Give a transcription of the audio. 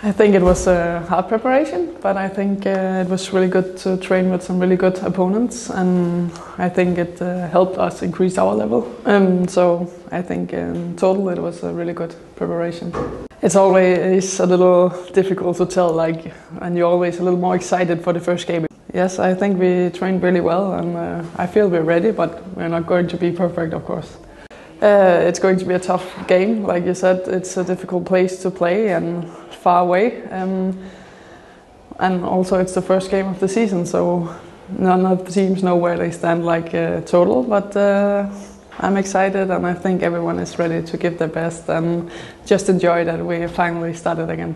I think it was a hard preparation, but I think uh, it was really good to train with some really good opponents, and I think it uh, helped us increase our level. Um, so I think in total it was a really good preparation. It's always a little difficult to tell, like, and you're always a little more excited for the first game. Yes, I think we trained really well, and uh, I feel we're ready, but we're not going to be perfect, of course. Uh, it's going to be a tough game, like you said. It's a difficult place to play and far away. Um, and also, it's the first game of the season, so none of the teams know where they stand, like uh, total. But uh, I'm excited, and I think everyone is ready to give their best and just enjoy that we finally started again.